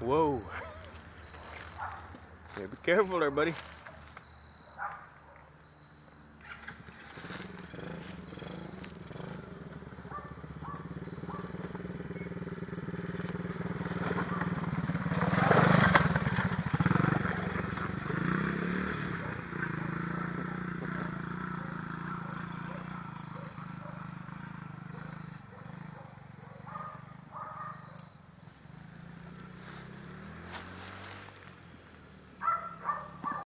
Whoa. Yeah, be careful there, buddy.